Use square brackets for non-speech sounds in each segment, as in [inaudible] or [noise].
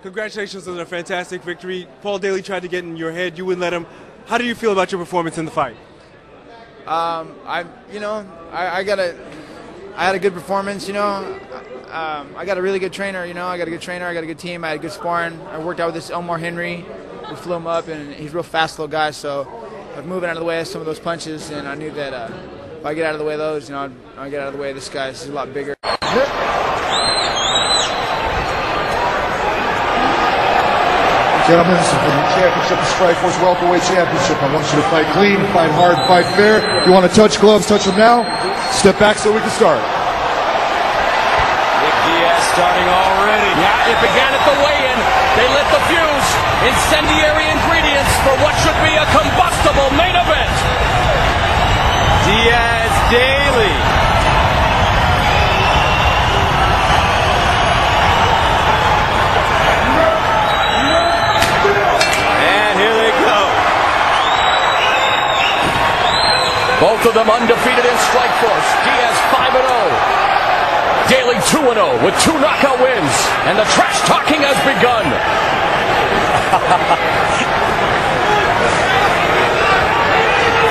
Congratulations on a fantastic victory. Paul Daley tried to get in your head. You wouldn't let him. How do you feel about your performance in the fight? Um, I, you know, I, I got a, I had a good performance. You know, um, I got a really good trainer. You know, I got a good trainer. I got a good team. I had a good sparring. I worked out with this Omar Henry. We flew him up, and he's a real fast little guy. So I was moving out of the way of some of those punches, and I knew that uh, if I get out of the way of those, you know, I'd, get out of the way of this guy. A lot bigger. Gentlemen, this is for the championship, the Strikeforce Welterweight Championship. I want you to fight clean, fight hard, fight fair. If you want to touch gloves, touch them now. Step back so we can start. Nick Diaz starting already. Yeah, it began at the weigh-in. They lit the fuse. Incendiary ingredients for what should be a combustible main event. Diaz Daley. Both of them undefeated in Strikeforce. Diaz 5 0. Daley 2 0 with two knockout wins. And the trash talking has begun. [laughs]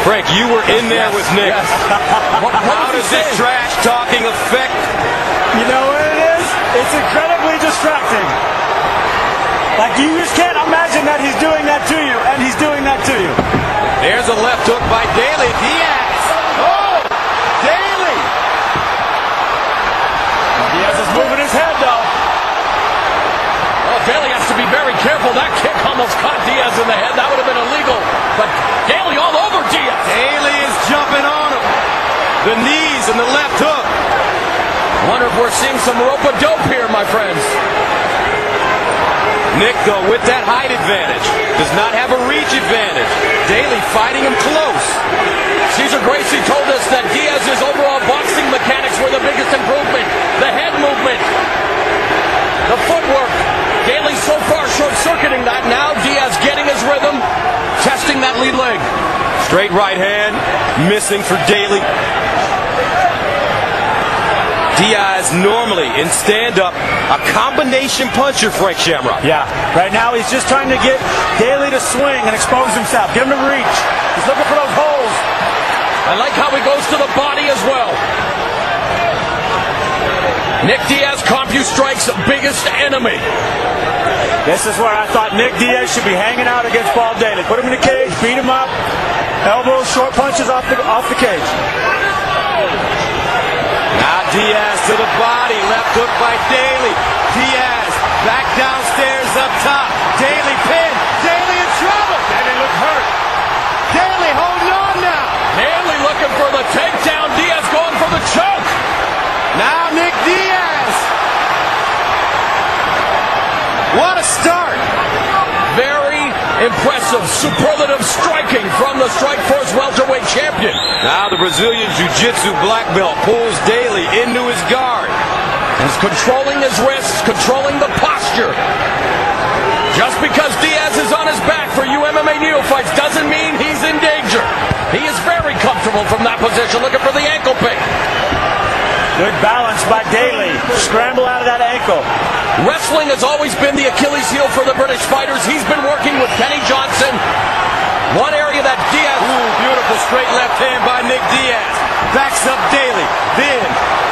Frank, you were in there with Nick. [laughs] What, what How does this trash talking affect? You know what it is? It's incredibly distracting. Like you just can't imagine that he's doing that to you, and he's doing that to you. There's a left hook by Daley. Diaz. Oh, Daley. Diaz is moving his head though. Oh, Daley has to be very careful. That kick almost caught Diaz in the head. That would have been illegal. But Daley all over Diaz. Daley is jumping on him. The knees and the left hook. Wonder if we're seeing some rope-a-dope here, my friends. Nick, though, with that height advantage, does not have a reach advantage. Daley fighting him close. Cesar Gracie told us that Diaz's overall boxing mechanics were the biggest improvement. The head movement, the footwork. Daley so far short-circuiting that. Now Diaz getting his rhythm, testing that lead leg. Straight right hand, missing for Daley. Diaz normally in stand-up a combination puncher, Frank Shamrock. Yeah. Right now he's just trying to get Daley to swing and expose himself. Give him to reach. He's looking for those holes. I like how he goes to the body as well. Nick Diaz, CompuStrike's biggest enemy. This is where I thought Nick Diaz should be hanging out against Paul Daley. Put him in the cage, beat him up, elbows, short punches off the off the cage. Now Diaz to the body, left hook by Daley. Diaz back downstairs up top. Daley pin. Daley in trouble. Daley look hurt. Daley holding on now. Daley looking for the takedown. Diaz going for the choke. Now Nick Diaz. What a start. Impressive, superlative striking from the Strikeforce welterweight champion. Now the Brazilian Jiu-Jitsu black belt pulls Daley into his guard. He's controlling his wrists, controlling the posture. Just because Diaz is on his back for UMMA neophytes doesn't mean he's in danger. He is very comfortable from that position, looking for the ankle pick. Good balance by Daley. Scramble out of that ankle. Wrestling has always been the Achilles heel for the British fighters. He's been working with Kenny Johnson. One area that Diaz. Ooh, beautiful straight left hand by Nick Diaz. Backs up Daley. Then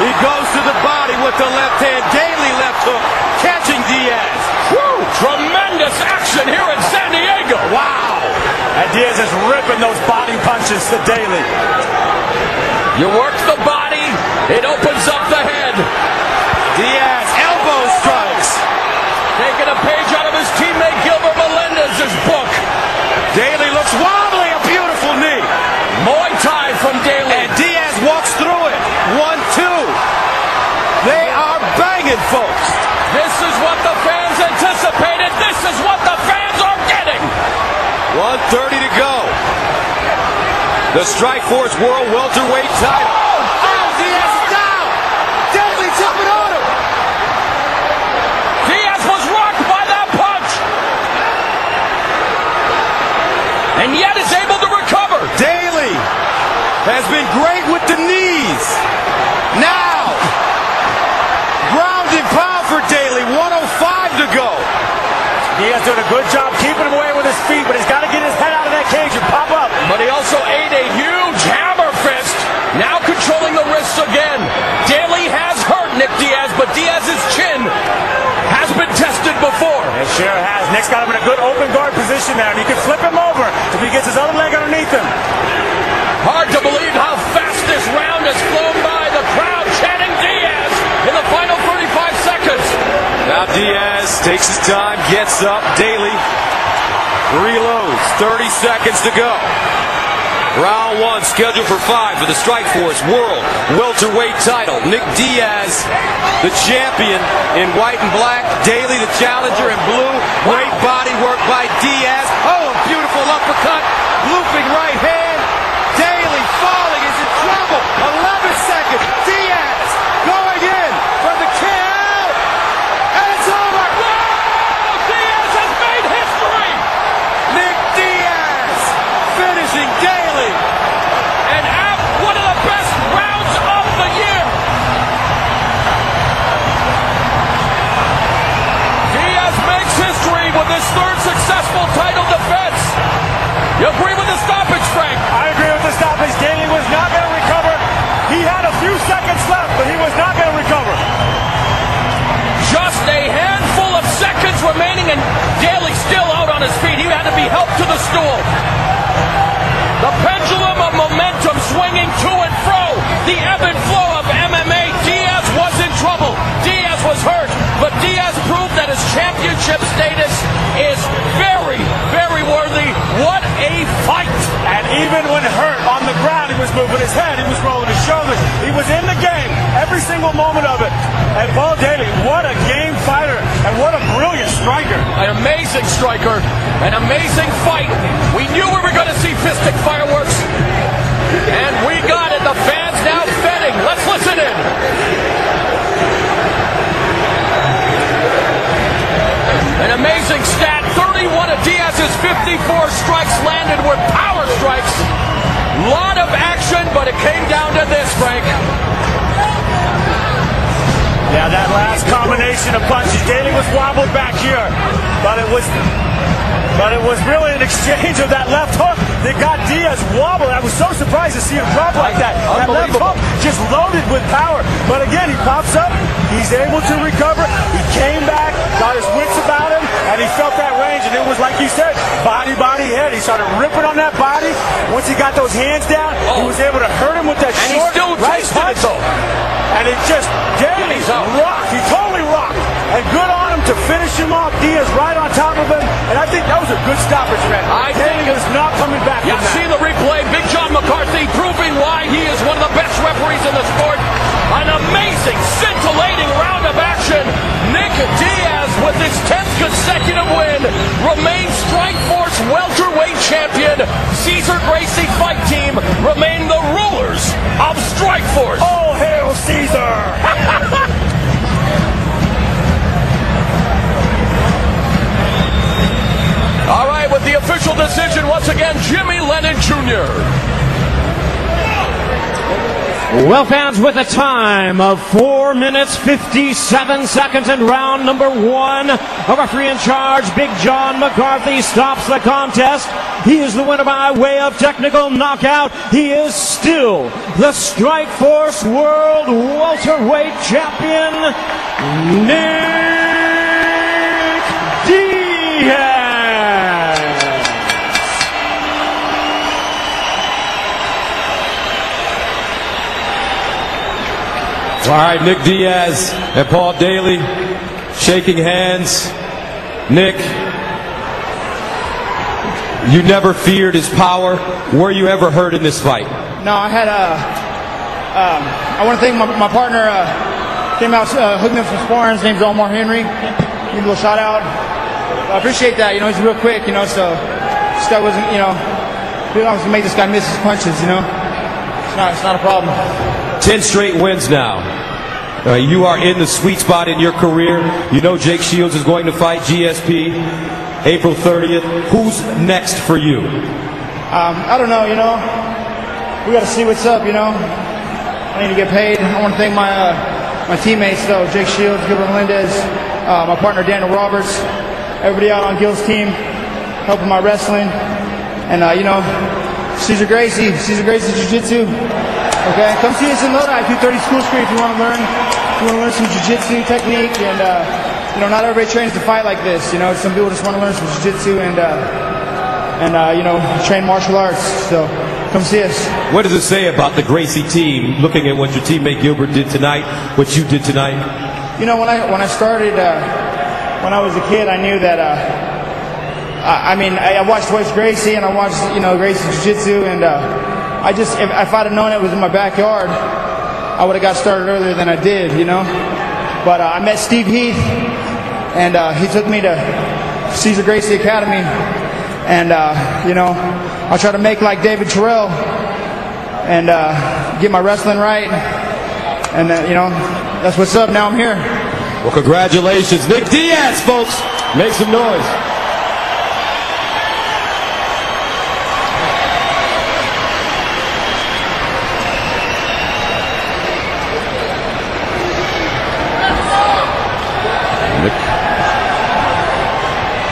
he goes to the body with the left hand. Daley left hook. Catching Diaz. Woo! Tremendous action here in San Diego. Wow. And Diaz is ripping those body punches to Daley. You work the body, it opens up the head. Diaz elbow strikes. Taking a page out of his teammate Gilbert Melendez's book. Daley looks wobbly. A beautiful knee. Muay Thai from Daley. And Diaz walks through it. One, two. They are banging, folks. This is what the fans anticipated. This is what the fans are getting. 130 to go. The Strikeforce World Welterweight title. Oh, Diaz is down. Daley jumping on him. Diaz was rocked by that punch. And yet is able to recover. Daley has been great with the knees. Now, ground and pound for Daley. 105 to go. Diaz doing a good job keeping him away with his feet, but he's got to get Nick's got him in a good open guard position there, and he can flip him over if he gets his other leg underneath him. Hard to believe how fast this round has flown by. The crowd chanting Diaz in the final 35 seconds. Now Diaz takes his time, gets up. Daley reloads. 30 seconds to go. Round one scheduled for five for the Strikeforce World Welterweight title. Nick Diaz, the champion in white and black. Daley, the challenger in blue. Great body work by Diaz. Oh, a beautiful uppercut. Had to be helped to the stool. The pendulum of momentum swinging to and fro. The ebb and flow of MMA. Diaz was in trouble. Diaz was hurt, but Diaz proved that his championship status is very, very worthy. What a fight! And even when hurt on the ground, he was moving his head, he was rolling his shoulders. He was in the game every single moment of it. And Paul Daley, what a game fighter and what a brilliant striker. An amazing striker, an amazing fight. We knew we were going to see fistic fireworks, and we got it. The fans now betting. Let's listen in. An amazing stat 31 of Diaz's 54 strikes landed were power strikes. Lot of action, but it came down to this, Frank. Yeah, that last combination of punches. Daley was wobbled back here, but it was but it was really an exchange of that left hook that got Diaz wobbled. I was so surprised to see him drop like that. That left hook just loaded with power. But again, he pops up. He's able to recover. He came back, got his wits about him, and he felt that range. And it was like you said, body, body, head. He started ripping on that body. Once he got those hands down, he was able to hurt him with that And short still right tasted it, punch. And it just, Daley He's rocked. He totally rocked. And good on him to finish him off. Diaz right on top of him. And I think that was a good stoppage, man. I Daley think- was not coming back You from that. see the replay. Big John McCarthy proving why he is one of the best referees in the sport. An amazing, scintillating round of action. Nick Diaz, with his 10th consecutive win, remains Strikeforce welterweight champion. Cesar Gracie fight team remain Well, fans, with a time of 4 minutes 57 seconds in round number one, a referee in charge, Big John McCarthy, stops the contest. He is the winner by way of technical knockout. He is still the Strikeforce World Welterweight Champion, Nick All right, Nick Diaz and Paul Daley shaking hands. Nick, you never feared his power. Were you ever hurt in this fight? No, I had a. Um, I want to thank my, my partner. Uh, came out, uh, hooked me up some sparring. His name's Omar Henry. Give a little shout out. I appreciate that. You know, he's real quick. You know, so guy wasn't. You know, don't have to make this guy miss his punches. You know, it's not. It's not a problem. 10 straight wins now. Uh, you are in the sweet spot in your career. You know Jake Shields is going to fight GSP April 30th. Who's next for you? Um, I don't know. You know, we got to see what's up. You know, I need to get paid. I want to thank my uh, my teammates though, Jake Shields, Gilbert Melendez, uh, my partner Daniel Roberts. everybody out on Gil's team, helping my wrestling, and uh, you know, Cesar Gracie, Cesar Gracie Jiu-Jitsu. Okay, come see us in Lodi, 230 School Street if you want to learn, if you want to learn some Jiu-Jitsu technique, and uh, you know, not everybody trains to fight like this. You know, some people just want to learn some Jiu-Jitsu and uh, and uh, you know, train martial arts. So come see us. What does it say about the Gracie team, looking at what your teammate Gilbert did tonight, what you did tonight? You know, when I when I started, uh, when I was a kid, I knew that. Uh, I, I mean, I, I watched Royce Gracie and I watched you know Gracie Jiu Jitsu, and uh, I just if, if I'd have known it was in my backyard, I would have got started earlier than I did. You know, but uh, I met Steve Heath, and uh, he took me to Cesar Gracie Academy, and uh, you know, I try to make like David Terrell and uh, get my wrestling right, and you know, that's what's up. Now I'm here. Well, congratulations, Nick Diaz, folks. Make some noise.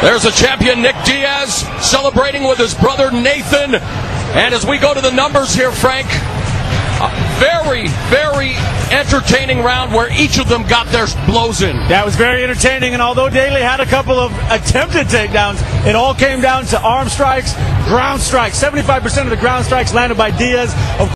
There's a champion, Nick Diaz, celebrating with his brother Nathan. And as we go to the numbers here, Frank, a very, very entertaining round where each of them got their blows in. That was very entertaining, and although Daley had a couple of attempted takedowns, it all came down to arm strikes, ground strikes. 75% of the ground strikes landed by Diaz.